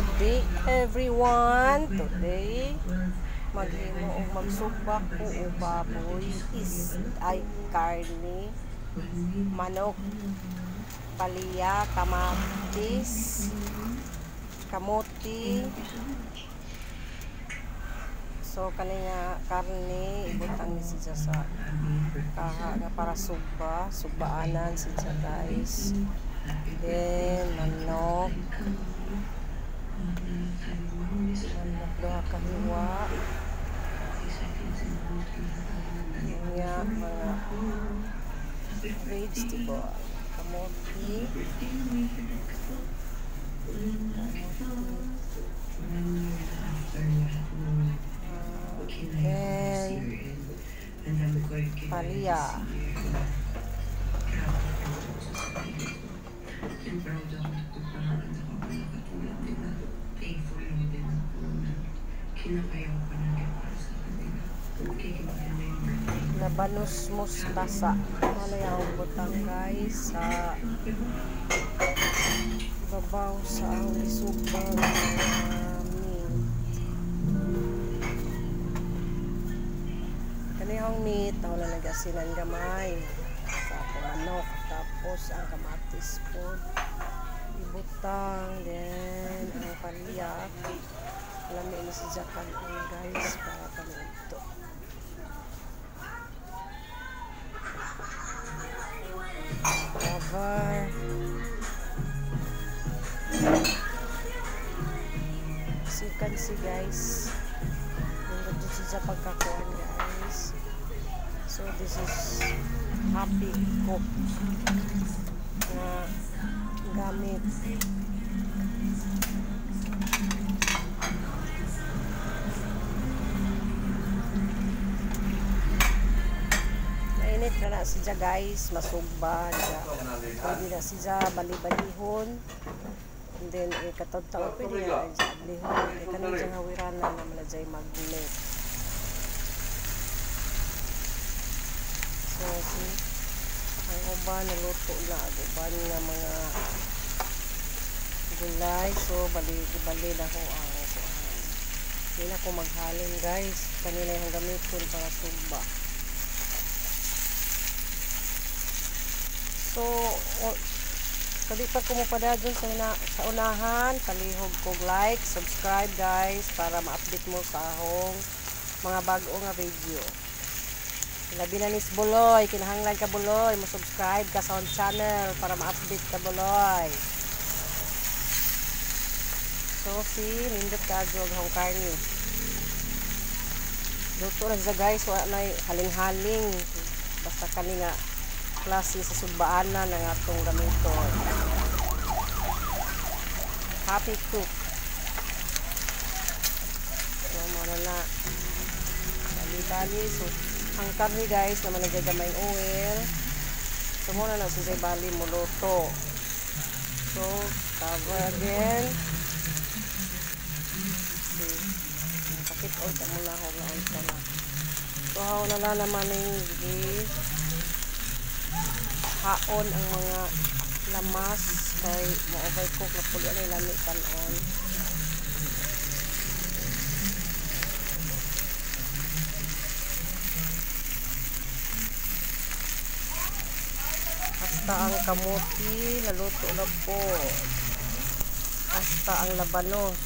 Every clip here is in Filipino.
Good day everyone. Today maghimo og magsubak ko baboy is ay karne, manok, palya, kamatis, kamuti. So kani nga karne ibutang ni siya sa kaha nga para suba, subaanan siya guys. Then manok. Manok duha ka hiwa. Nga mga vegetable. Kamote. And palya. Remember Nabanus mustasa. Ano yung butang guys sa babaw sa ang subang namin. Kanihang meat, na nagasinan gamay sa manok. Tapos ang kamatis po. Ibutang, then ang palyak. Lami ini si Japan guys para kami ito. Cover so you can see guys nandun dito sa pagkakuan guys. So this is happy cook na gamit na na siya guys. Masugba siya pwede na siya bali-balihon. And then eh, katod-taon pwede na siya ablihon eh kanang siya hawirana na mala jay mag-mate so see ang uban naluto na. Ang uban nga mga gulay. So bali-bali na ko ang kuan hindi na ko maghalin guys. Kanina yung gamiton para sugba So, o, kadi pa kumupada dun sa, una, sa unahan, kalihog kog like, subscribe guys, para ma-update mo sa akong mga bago nga video. Labi na nis Buloy, kinahanglan ka Buloy, mo subscribe ka sa on channel para ma-update ka Buloy. So, si, nindot ka jog hong karni. Luto na siya guys, wala na haling-haling. Basta kani nga klase sa sumbaanan ng atong gamito. Happy cook. So, muna na. Bali-bali. So, ang karni guys, naman nagagamay oil. So, muna na sa bali muluto. So, cover again. See. Pakit on sa muna ako na on sa na. So, ako na na naman yung haon ang mga lamas kay mo-overcook na pulo na lami kanon. Hasta ang kamuti, naluto na po. Hasta ang labanos.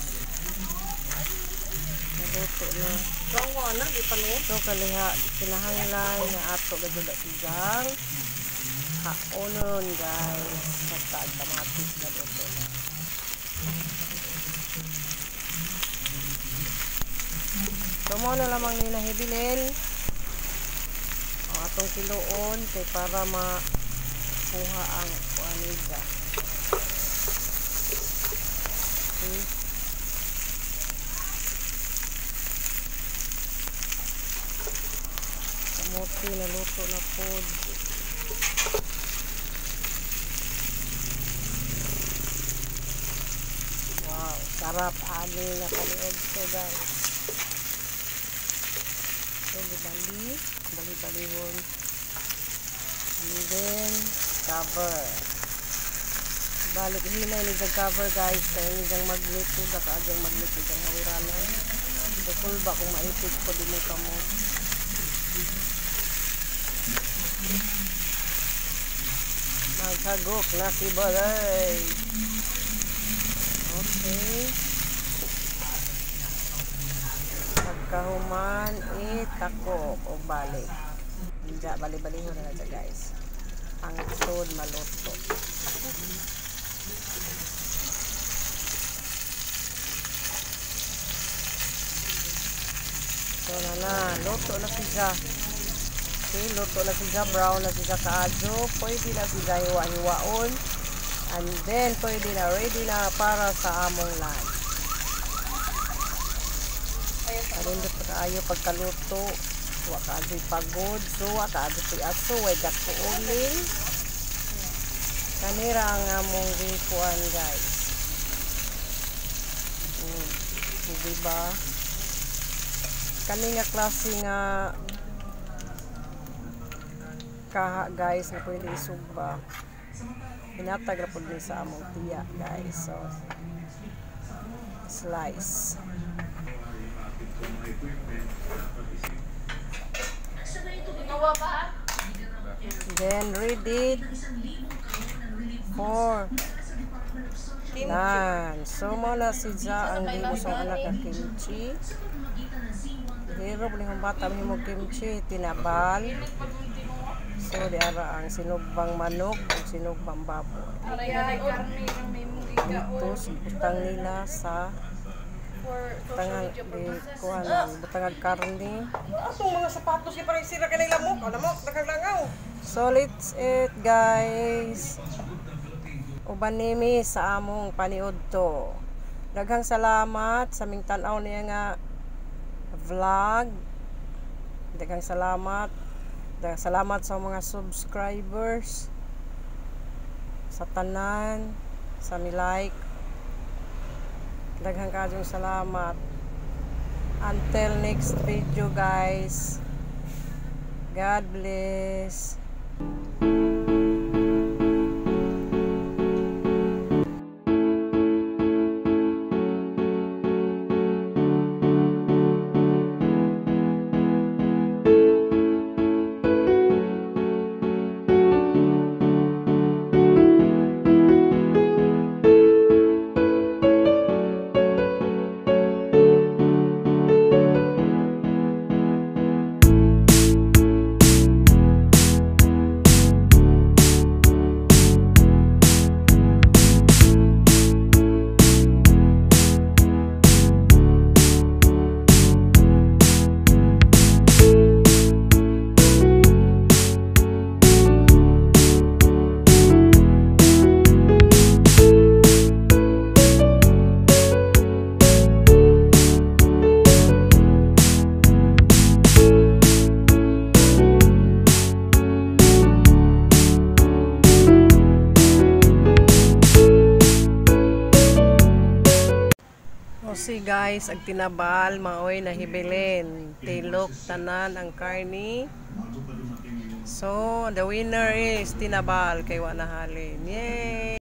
Naluto na. So, kaliha, kinahanglan nga ato na dula igang haonon guys. Basta ang kamatis na luto na so mo na lamang ni nahibilin ang atong kiloon kay para makuha ang kuaniga. Okay. kamote na luto na food sarap ani na kaliog to guys. So, bali, bali-balihon. And then, cover. Balik hinay ni sa cover guys. Kaya ni ko. Daka adyang magnet ni dang hawiranan. Bukul ba kung maipig ko din mo kamo. Maghagok na si Balay. Okay. Pagkahuman, itakok o balik. Hindi, bali-baliho na na guys. Ang sod maluto. So na na, luto na siya. Okay, luto na siya, brown na siya kaadyo. Pwede na siya hiwa-hiwaon. And then, pwede na, ready na para sa among lunch. Alin doon pa kaayo pagkaluto. Wa ka adoy pagod. So, wa ka adoy aso. Way dako uling. Kanira ang among gikuan guys. Hmm. Diba? Kani nga klase nga kaha guys nga pwede isugba. Hinatag ra pud ni sa among tiya guys. So, slice. Then ready for nan. So mo na si Ja ang gibusong anak nga kimchi. Hero ni bata mo kimchi tinabal. So di ara ang sinugbang manok ug sinugbang baboy. Ito butang nila sa tangal di kuhanan butang karne. Atong mga sapatos kay parang sira kanila mo. Ano mo, nakaglangaw. So let's eat guys. Uban nimi sa among paniud to. Daghang salamat sa ming tan-aw niya nga vlog. Daghang salamat. Salamat sa mga subscribers. Sa tanan, sa mi like. Daghang kayong salamat. Until next video guys. God bless. Si guys, ag tinabal, maoy na hibilin. Tilok, tanan, ang karni. So, the winner is tinabal kay Wanahalin. Yay!